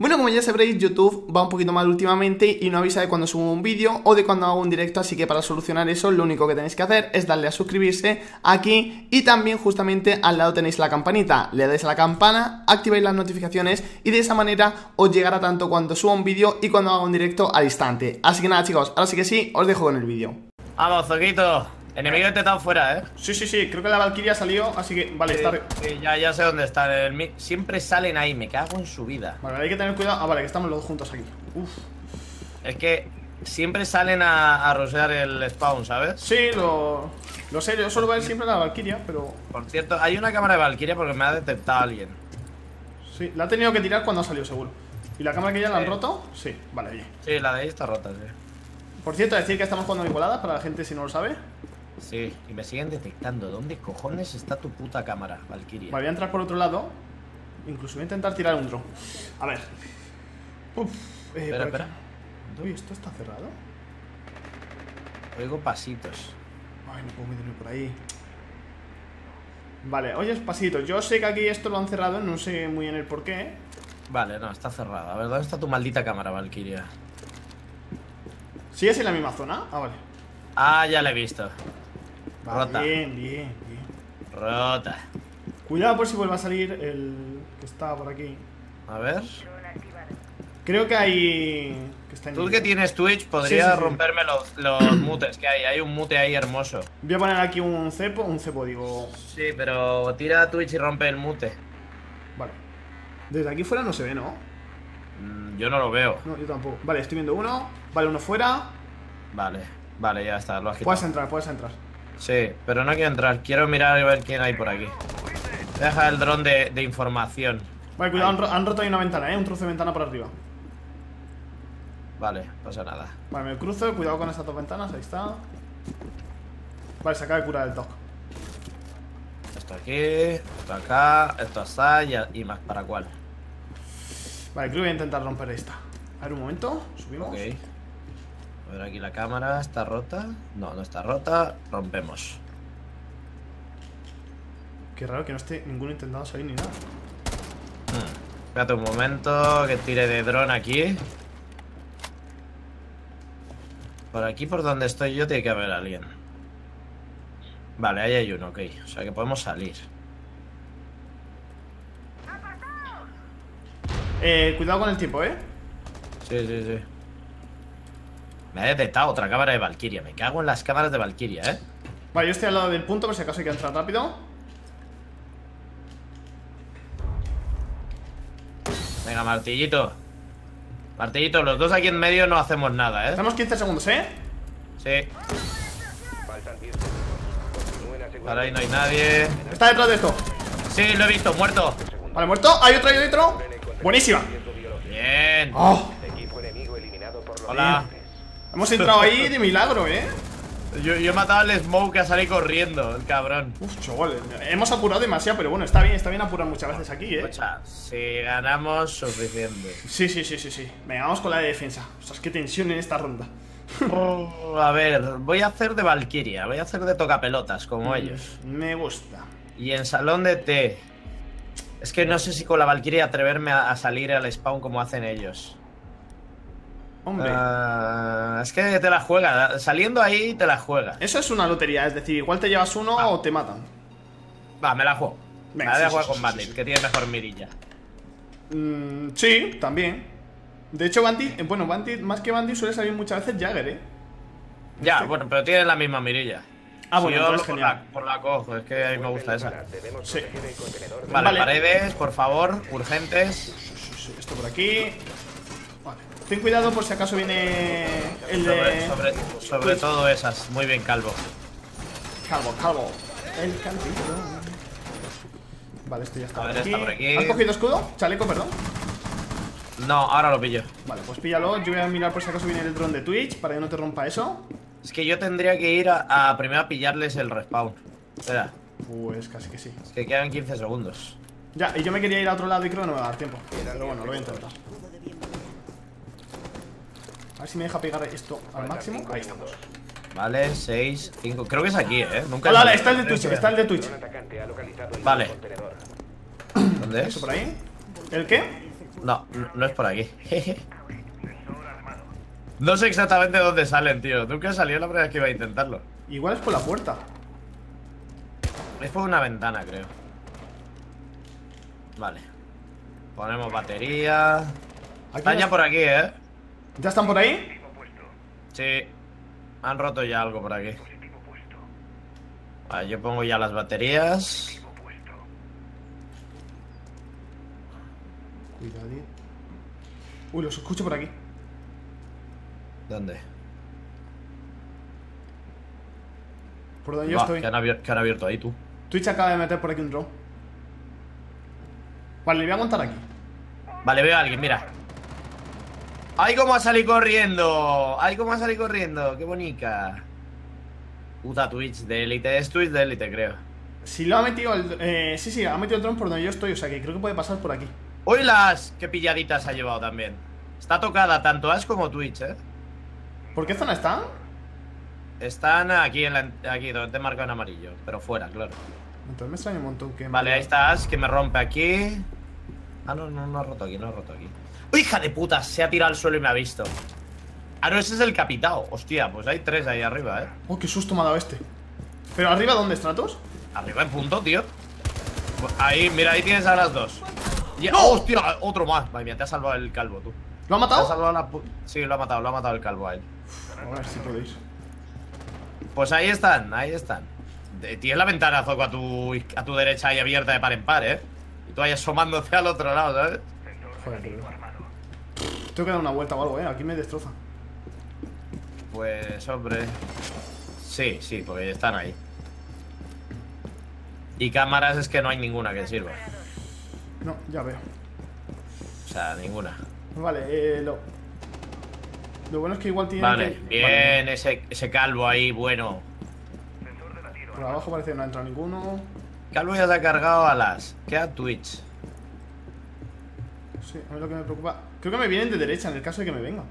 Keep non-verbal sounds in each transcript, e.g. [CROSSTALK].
Bueno, como ya sabréis, YouTube va un poquito mal últimamente y no avisa de cuando subo un vídeo o de cuando hago un directo, así que para solucionar eso lo único que tenéis que hacer es darle a suscribirse aquí y también justamente al lado tenéis la campanita, le dais a la campana, activáis las notificaciones y de esa manera os llegará tanto cuando suba un vídeo y cuando haga un directo al instante. Así que nada chicos, ahora sí que sí, os dejo con el vídeo. Vamos, Zoquito. Enemigo intentado fuera, ¿eh? Sí, sí, sí, creo que la Valkyria salió, así que vale, está... Sí, ya, ya sé dónde están. el Siempre salen ahí, me cago en su vida. Vale, hay que tener cuidado. Ah, vale, que estamos los dos juntos aquí. Uf. Es que siempre salen a, a rushear el spawn, ¿sabes? Sí, lo, lo sé, yo solo voy a ver siempre la Valkyria, pero... Por cierto, hay una cámara de Valkyria porque me ha detectado alguien. Sí, la ha tenido que tirar cuando salió, seguro. ¿Y la cámara que ya la han roto? Sí, vale, bien. Sí, la de ahí está rota, sí. Por cierto, decir que estamos jugando vinculadas para la gente si no lo sabe. Sí, y me siguen detectando. ¿Dónde cojones está tu puta cámara, Valkyria? Vale, voy a entrar por otro lado. Incluso voy a intentar tirar un drone. A ver. Uf, eh, Espera, espera. Uy, ¿esto está cerrado? Oigo pasitos. Ay, no puedo meterme por ahí. Vale, oyes pasitos. Yo sé que aquí esto lo han cerrado, no sé muy bien el por qué. Vale, no, está cerrada. A ver, ¿dónde está tu maldita cámara, Valkyria? ¿Sigues en la misma zona? Ah, vale. Ah, ya la he visto. Vale, Rota. Bien, bien, bien. Rota. Cuidado por si vuelve a salir el que estaba por aquí. A ver. Creo que hay. Que está en Tú que tienes Twitch podrías Sí, sí, sí. romperme los, los [CLEARS THROAT] mutes que hay. Hay un mute ahí hermoso. Voy a poner aquí un cepo, un cepo, digo. Sí, pero tira Twitch y rompe el mute. Vale. Desde aquí fuera no se ve, ¿no? Mm, yo no lo veo. No, yo tampoco. Vale, estoy viendo uno. Vale, uno fuera. Vale, vale, ya está, lo has quitado. Puedes entrar, puedes entrar. Sí, pero no quiero entrar. Quiero mirar y ver quién hay por aquí. Deja el dron de, de información. Vale, cuidado, han, ro- han roto ahí una ventana, ¿eh? Un trozo de ventana por arriba. Vale, pasa nada. Vale, me cruzo, cuidado con estas dos ventanas, ahí está. Vale, se acaba de curar el TOC. Esto aquí, esto acá, esto está y, y más para cuál. Vale, creo que voy a intentar romper esta. A ver, un momento, subimos. Ok. A ver, aquí la cámara está rota. No, no está rota. Rompemos. Qué raro que no esté ninguno intentando salir ni nada. Hmm. Espérate un momento, que tire de dron aquí. Por aquí, por donde estoy yo, tiene que haber alguien. Vale, ahí hay uno, ok. O sea que podemos salir. Eh, cuidado con el tiempo, ¿eh? Sí, sí, sí. Me ha detectado otra cámara de Valkyria. Me cago en las cámaras de Valkyria, ¿eh? Vale, yo estoy al lado del punto por si acaso hay que entrar rápido. Venga, martillito. Martillito, los dos aquí en medio no hacemos nada, ¿eh? Tenemos 15 segundos, ¿eh? Sí. Para ahí no hay nadie. Está detrás de esto. Sí, lo he visto, muerto. Vale, muerto. Hay otro, hay otro. Buenísima. Bien. Oh, Hola. Hemos entrado ahí de milagro, ¿eh? [LAUGHS] Yo, yo he matado al Smoke que ha salido corriendo, el cabrón. Uf, chaval. Hemos apurado demasiado, pero bueno, está bien, está bien apurar muchas veces aquí, ¿eh? Escucha, si ganamos, suficiente. Sí, sí, sí, sí, sí. Venga, vamos con la de defensa. Ostras, qué tensión en esta ronda. [LAUGHS] Oh, a ver, voy a hacer de Valkyria, voy a hacer de tocapelotas, como ellos. Me gusta. Y en salón de té. Es que no sé si con la Valkyria atreverme a, a salir al spawn como hacen ellos. Hombre. Ah, es que te la juega, saliendo ahí te la juega. Eso es una lotería, es decir, igual te llevas uno o te matan. Va, me la juego. Venga, me la voy a sí, jugar sí, con sí, Bandit, sí, sí. que tiene mejor mirilla. Mm, sí, también. De hecho, Bandit, eh, bueno, Bandit, más que Bandit suele salir muchas veces Jagger, ¿eh? Ya, bueno, pero tiene la misma mirilla. Ah, Si bueno, yo por genial. la, por la cojo, es que a mí me gusta esa. Sí. Vale, Vale. paredes, por favor, urgentes. Esto por aquí. Ten cuidado por si acaso viene el Sobre, de. sobre, sobre todo esas. Muy bien, Calvo. Calvo, calvo. El cantito. Vale, esto ya está A ver, por aquí. está por aquí. ¿Has cogido escudo? Chaleco, perdón. No, ahora lo pillo. Vale, pues píllalo. Yo voy a mirar por si acaso viene el dron de Twitch para que no te rompa eso. Es que yo tendría que ir a, a primero a pillarles el respawn. Espera, Pues casi que sí. es que quedan 15 segundos. Ya, y yo me quería ir a otro lado y creo que no me va a dar tiempo. Pero bueno, lo voy a intentar. A ver si me deja pegar esto al máximo. Ahí estamos. Vale, 6, 5. Creo que es aquí, ¿eh? Nunca Hola, he está el de Twitch, que- está el de Twitch. Vale. ¿Dónde Eso es? por ahí. ¿El qué? No, no- es por aquí. No sé exactamente dónde salen, tío. Nunca salió la primera vez que iba a intentarlo. Igual es por la puerta. Es por una ventana, creo. Vale. Ponemos batería. Aquí Están ya por aquí, ¿eh? ¿Ya están por ahí? Sí. Han roto ya algo por aquí. Vale, yo pongo ya las baterías. Cuidadito. Uy, los escucho por aquí. ¿Dónde? Por donde yo estoy. que, han abier- que han abierto ahí tú. Twitch acaba de meter por aquí un drone. Vale, le voy a montar aquí. Vale, veo a alguien, mira. ¡Ay, cómo ha salido corriendo! ¡Ay, cómo ha salido corriendo! ¡Qué bonita! Puta Twitch de élite. Es Twitch de élite, creo. Si lo ha metido el. Eh, sí, sí, ha metido el drone por donde yo estoy, o sea que creo que puede pasar por aquí. ¡Uy, las! ¡Qué pilladitas ha llevado también! Está tocada tanto Ash como Twitch, ¿eh? ¿Por qué zona están? Están aquí, en la, aquí donde te marca en amarillo. Pero fuera, claro. Entonces me extraña un montón que. Vale, ahí está Ash que me rompe aquí. Ah, no, no, no ha roto aquí, no ha roto aquí. ¡Uy, hija de puta! Se ha tirado al suelo y me ha visto. Ah, no, ese es el capitao. Hostia, pues hay tres ahí arriba, ¿eh? Oh, qué susto me ha dado este. ¿Pero arriba dónde, Stratos? Arriba en punto, tío. Ahí, mira, ahí tienes a las dos. ¡No! ¡Oh, hostia! Otro más. Vaya, mía, te ha salvado el calvo, tú. ¿Lo ha Te ha matado? salvado la pu- Sí, lo ha matado, lo ha matado el calvo a él. A ver si podéis. Pues ahí están, ahí están. Tienes la ventana, Zoco, a tu, a tu derecha ahí abierta de par en par, ¿eh? Y tú ahí asomándote al otro lado, ¿sabes? Joder, tío. Tengo que dar una vuelta o algo, eh. Aquí me destroza. Pues, hombre. Sí, sí, porque están ahí. Y cámaras es que no hay ninguna que sirva. No, ya veo. O sea, ninguna. Vale, eh, lo. Lo bueno es que igual tiene. Vale, que- bien, ese, ese calvo ahí, bueno. Por abajo parece que no ha entrado ninguno. Calvo ya se ha cargado a las. Queda Twitch. Sí, a mí lo que me preocupa. Creo que me vienen de derecha en el caso de que me vengan.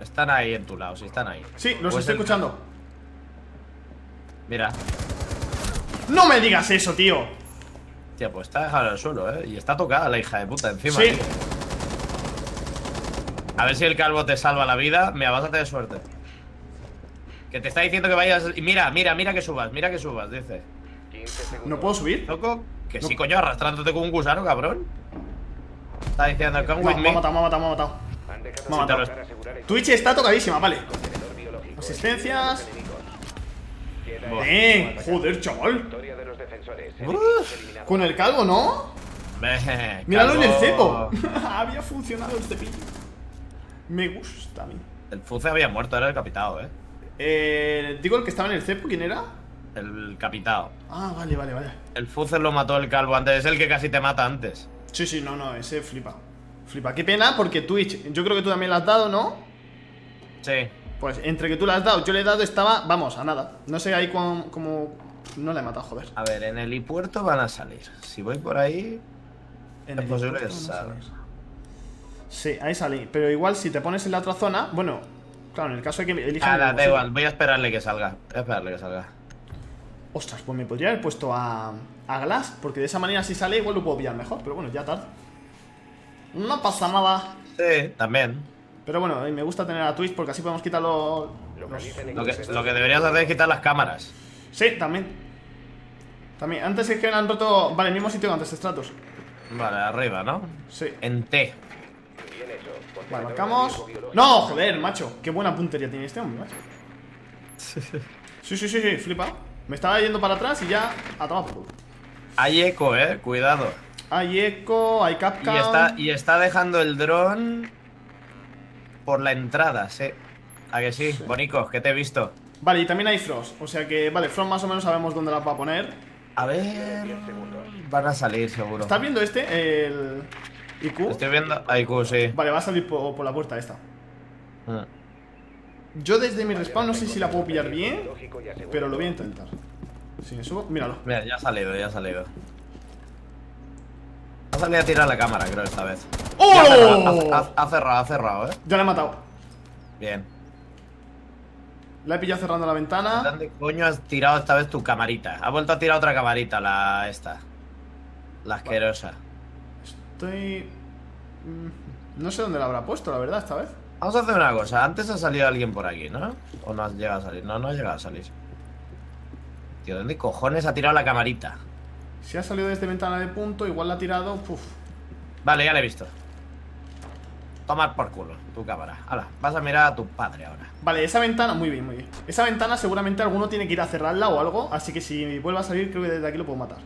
Están ahí en tu lado, sí, están ahí. Sí, los Pues estoy el- escuchando. Mira. ¡No me digas eso, tío! Tía, pues está dejado en el suelo, ¿eh? Y está tocada la hija de puta encima. Sí. tío. A ver si el calvo te salva la vida. Me vas a tener suerte. Que te está diciendo que vayas. Mira, mira, mira que subas, mira que subas, dice. ¿No puedo subir? Loco, que No. sí, coño, arrastrándote con un gusano, cabrón. Está diciendo, come with me me. ha matado, me ha matado, me ha matado. Me ha el Twitch está tocadísima, vale. Asistencias. ¡Eh! Joder, chaval. Uf. Con el calvo, ¿no? Míralo en el cepo. [LAUGHS] Había funcionado el cepillo. Me gusta a mí. El Fuce había muerto, era el capitao, ¿eh? Eh, digo el que estaba en el cepo, ¿quién era? El capitao. Ah, vale, vale, vale. El Fuce lo mató el calvo antes, es el que casi te mata antes. Sí, sí, no, no, ese flipa. Flipa. Qué pena porque Twitch, yo creo que tú también le has dado, ¿no? Sí. Pues entre que tú le has dado, yo le he dado, estaba, vamos, a nada. No sé ahí cómo, cómo- No le he matado, joder. A ver, en el helipuerto van a salir. Si voy por ahí. En Es el posible que. Sí, ahí salí. Pero igual si te pones en la otra zona, bueno, claro, en el caso de que elijas. Nada, da igual, voy a esperarle que salga. Voy a esperarle que salga. Ostras, pues me podría haber puesto a, a Glass, porque de esa manera si sale igual lo puedo pillar mejor, pero bueno, ya tarde. No pasa nada. Sí, también. Pero bueno, eh, me gusta tener a Twitch porque así podemos quitarlo. los- Lo que, lo que deberías hacer es quitar las cámaras. Sí, también. También, antes es que me han roto. Vale, el mismo sitio que antes, Stratos. Vale, arriba, ¿no? Sí. En T. Vale, marcamos. No, joder, macho. Qué buena puntería tiene este hombre, macho. [LAUGHS] Sí, sí, sí, sí, flipa. Me estaba yendo para atrás y ya a tomar por culo. Hay eco, eh. Cuidado. Hay eco, hay Capcom. Y está, y está dejando el dron por la entrada, sí. ¿A que sí? Bonico, que te he visto. Vale, y también hay Frost. O sea que, vale, Frost más o menos sabemos dónde la va a poner. A ver. Van a salir, seguro. ¿Estás viendo este? El. IQ. Estoy viendo. Q, sí. Vale, va a salir por, por la puerta esta. Mm. Yo desde mi respawn no sé si la puedo pillar bien, pero lo voy a intentar. Si me subo, míralo. Mira, ya ha salido, ya ha salido. Ha salido a tirar la cámara, creo, esta vez. ¡Oh! Ha cerrado, ha, ha- ha cerrado, ha cerrado, eh. Ya la he matado. Bien. La he pillado cerrando la ventana. ¿Dónde coño has tirado esta vez tu camarita? Ha vuelto a tirar otra camarita, la esta. La asquerosa. Estoy. No sé dónde la habrá puesto, la verdad, esta vez. Vamos a hacer una cosa. Antes ha salido alguien por aquí, ¿no? ¿O no ha llegado a salir? No, no ha llegado a salir. Tío, ¿dónde cojones ha tirado la camarita? Si ha salido desde ventana de punto, igual la ha tirado. Puf. Vale, ya la he visto. Tomar por culo, tu cámara. Hala, vas a mirar a tu padre ahora. Vale, esa ventana, muy bien, muy bien. Esa ventana seguramente alguno tiene que ir a cerrarla o algo, así que si vuelve a salir, creo que desde aquí lo puedo matar.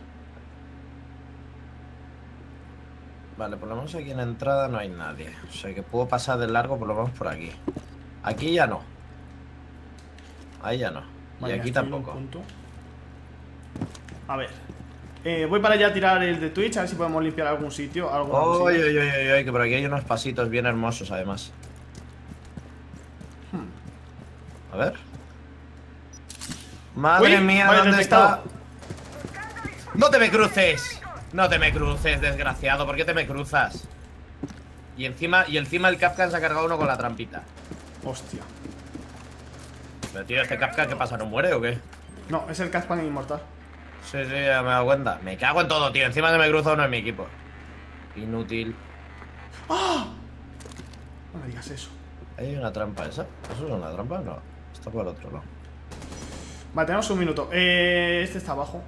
Vale, por lo menos aquí en la entrada no hay nadie. O sea que puedo pasar de largo por lo menos por aquí. Aquí ya no. Ahí ya no. Vale, y aquí tampoco. A ver. Eh, voy para allá a tirar el de Twitch, a ver si podemos limpiar algún sitio. Algo Uy, uy, uy, uy, uy, que por aquí hay unos pasitos bien hermosos además. Hmm. A ver. Madre Uy, mía, ¿dónde detectado. está? ¡No te me cruces! No te me cruces, desgraciado. ¿Por qué te me cruzas? Y encima, y encima el Kafka se ha cargado uno con la trampita. Hostia. Pero tío, este Kafka, ¿qué pasa? ¿No muere o qué? No, es el Caspan inmortal. Sí, sí, ya me he dado cuenta. Me cago en todo, tío. Encima se me cruza uno en mi equipo. Inútil. No me digas eso. ¿Ahí hay una trampa esa? ¿Eso es una trampa? No. Está por el otro lado. Vale, tenemos un minuto. Eh, este está abajo.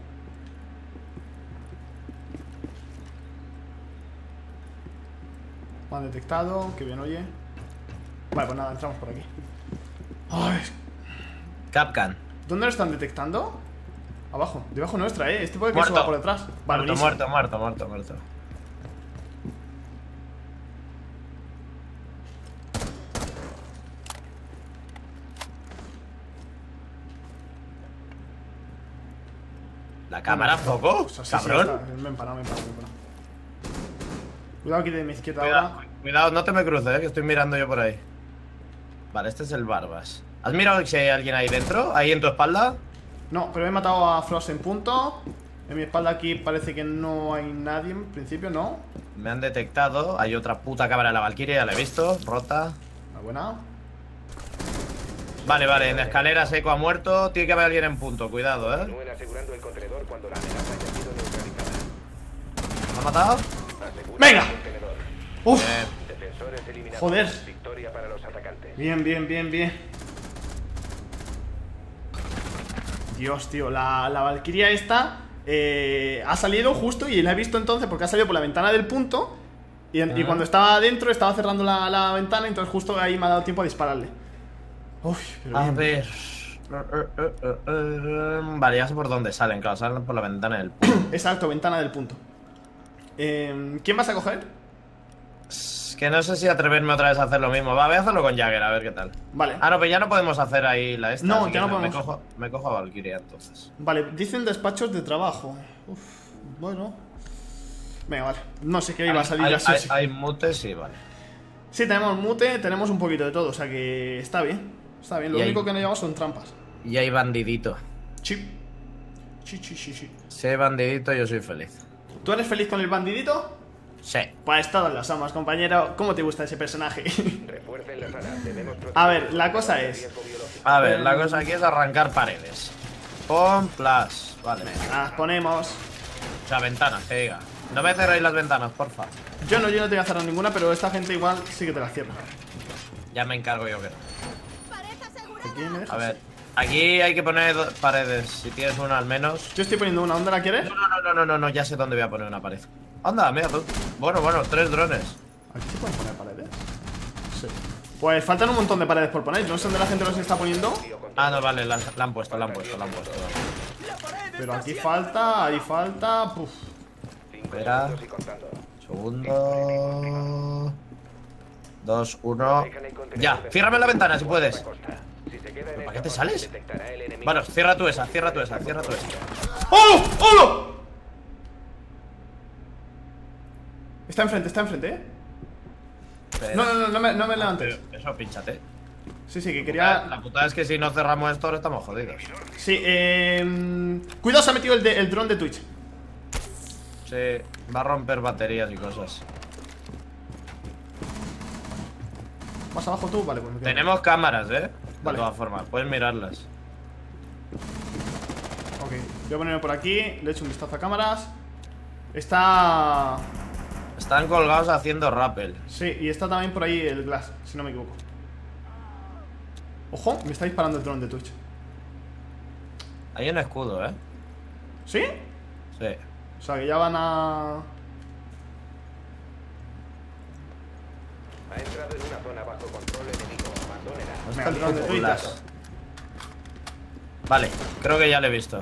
Me han detectado, que bien oye. Vale, pues nada, entramos por aquí. Ay, Capcan. ¿Dónde lo están detectando? Abajo, debajo nuestra, eh. Este puede que Muerto. suba por detrás. Vale, Muerto, muerto, muerto, muerto, muerto. ¿La cámara foco? O sea, sí, sí, Cabrón. Me he empanado, me he empanado, me he empanado. Cuidado aquí de mi izquierda Cuidado, ahora. cuidado, no te me cruces, eh, que estoy mirando yo por ahí. Vale, este es el Barbas. ¿Has mirado si hay alguien ahí dentro? ¿Ahí en tu espalda? No, pero he matado a Frost en punto. En mi espalda aquí parece que no hay nadie en principio, ¿no? Me han detectado. Hay otra puta cámara de la Valkyria, ya la he visto. Rota. La buena. Vale, vale, en escaleras Eco ha muerto. Tiene que haber alguien en punto, cuidado, eh. La. ¿Lo ha matado? ¡Venga! ¡Uf! Eliminados. Joder. Victoria para los atacantes. Bien, bien, bien, bien. Dios, tío, la, la Valkyria esta eh, ha salido justo y la he visto entonces porque ha salido por la ventana del punto. Y, Ah. cuando estaba adentro estaba cerrando la, la ventana, entonces justo ahí me ha dado tiempo a dispararle. Uf, pero A bien. ver. Vale, ya sé por dónde salen, claro, salen por la ventana del. [COUGHS] Exacto, ventana del punto. Eh, ¿Quién vas a coger? Que no sé si atreverme otra vez a hacer lo mismo. Va, voy a hacerlo con Jagger, a ver qué tal. Vale. Ah, no, pero ya no podemos hacer ahí la esta. No, ya no podemos. Me cojo, me cojo a Valkyria entonces. Vale, dicen despachos de trabajo. Uf, bueno. Venga, vale. No sé qué iba a salir hay, así. hay, sí. hay mutes, sí, vale. Sí, tenemos mute, tenemos un poquito de todo, o sea que está bien. Está bien, lo hay- único que no llevamos son trampas. Y hay bandidito. Sí, sí, sí, sí. Si hay bandidito, yo soy feliz. ¿Tú eres feliz con el bandidito? Sí. Pues todos lo somos, compañero. ¿Cómo te gusta ese personaje? [LAUGHS] A ver, la cosa es-. A ver, la cosa aquí es arrancar paredes. Pon plus. Vale. Las ponemos. O sea, ventanas, que diga. No me cerréis las ventanas, porfa. Yo no, yo no te voy a cerrar ninguna, pero esta gente igual sí que te la cierra. Ya me encargo yo que no. ¿Aquí me dejas? A ver, aquí hay que poner paredes. Si tienes una al menos. Yo estoy poniendo una, ¿dónde la quieres? No, no, no, no, no, no, ya sé dónde voy a poner una pared. Anda, mira tú. Bueno, bueno, tres drones. ¿Aquí se pueden poner paredes? Sí. Pues faltan un montón de paredes por poner. No sé dónde la gente los está poniendo. Ah, no, vale, la, la han puesto, la han puesto, la han puesto. Pero aquí falta, ahí falta. Puf. Espera. Segundo. Dos, uno. Ya, ciérrame la ventana si puedes. ¿Para qué te sales? Bueno, cierra tú esa, cierra tú esa, cierra tú esa. ¡Hola! ¡Hola! Está enfrente, está enfrente, ¿eh? No, no, no, no me, no me levantes. Eso, pinchate. Sí, sí, que quería. la putada es que si no cerramos esto, ahora estamos jodidos. Sí, eh. Cuidado, se ha metido el, de- el dron de Twitch. Sí, va a romper baterías y cosas. ¿Más abajo tú? Vale, pues me quedo. Tenemos cámaras, ¿eh? De Vale. todas formas, puedes mirarlas. Ok, voy a ponerme por aquí. Le echo un vistazo a cámaras. Está. Están colgados haciendo rappel. Sí, y está también por ahí el Glass, si no me equivoco. Ojo, me está disparando el dron de Twitch. Hay un escudo, ¿eh? ¿Sí? Sí. O sea, que ya van a... Ha entrado en una zona bajo control enemigo. Abandónela. ¿Dónde Venga, el dron de Twitch. Glass? Vale, creo que ya le he visto.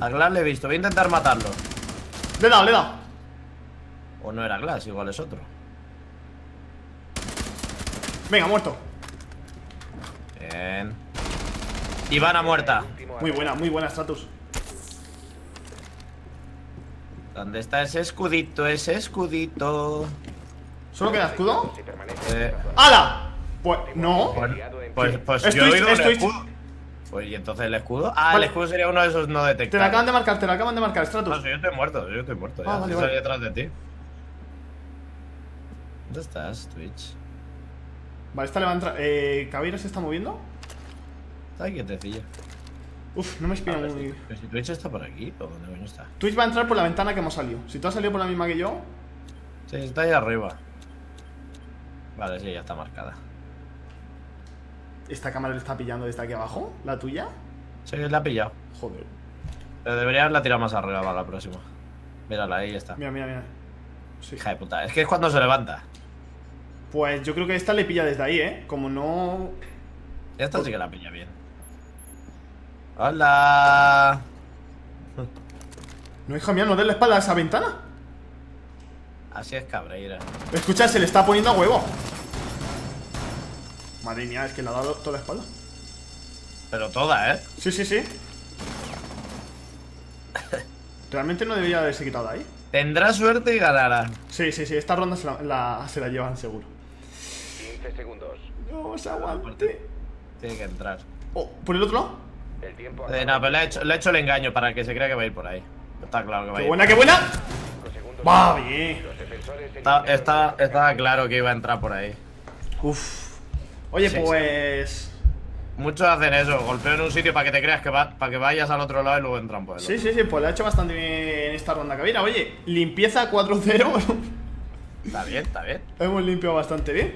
A Glass le he visto. Voy a intentar matarlo. Le he dado, le he dado. O no era Glass, igual es otro. Venga, muerto. Bien. Ivana muerta. Muy buena, muy buena, Stratus. ¿Dónde está ese escudito? Ese escudito. ¿Solo queda escudo? Eh, ¡Hala! Pues, no. Pues, pues, pues Es yo he oído un escudo. Pues y entonces el escudo. Ah, Vale. el escudo sería uno de esos no Te la detectados. acaban de marcar, te la acaban de marcar, No, Stratus. si yo estoy muerto, yo estoy muerto. Ah, ya, vale, estoy vale. detrás de ti. ¿Dónde estás, Twitch? Vale, esta le va a entrar. Eh, ¿Cabeira se está moviendo? Está aquí quietecillo. Uf, no me inspira Ah, muy. si- pero si Twitch está por aquí, ¿o dónde coño está? Twitch va a entrar por la ventana que hemos salido. Si tú has salido por la misma que yo, Sí, está ahí arriba. Vale, sí, ya está marcada. esta cámara le está pillando desde aquí abajo. ¿La tuya? Sí, la ha pillado. Joder. Pero debería haberla tirado más arriba para la próxima. Mírala, ahí está. Mira, mira, mira. Sí. Hija de puta, es que es cuando se levanta. Pues yo creo que esta le pilla desde ahí, ¿eh? Como no. Esta sí que la pilla bien. Hola. [LAUGHS] No, hija mía, no des la espalda a esa ventana. Así es Cabreira. Escucha, se le está poniendo a huevo. Madre mía, es que le ha dado toda la espalda. Pero toda, ¿eh? Sí, sí, sí. [LAUGHS] Realmente no debería haberse quitado de ahí. Tendrá suerte y ganará. Sí, sí, sí, esta ronda se la, la- se la llevan seguro. 15 segundos. No se aguante. Tiene que entrar. Oh, ¿por el otro lado? El tiempo Eh, no, pero le he, hecho, le he hecho el engaño para que se crea que va a ir por ahí. Está claro que va a ¡Qué ir. buena, qué buena! Cinco segundos. Va bien. Está, está- estaba claro que iba a entrar por ahí. Uf. Oye, Sí, sí. pues. Muchos hacen eso, golpeo en un sitio para que te creas que va, para que vayas al otro lado y luego entran por el Sí, sí, sí, pues la ha hecho bastante bien esta ronda Cabira. Oye, limpieza 4-0. Está bien, está bien. Hemos limpiado bastante bien.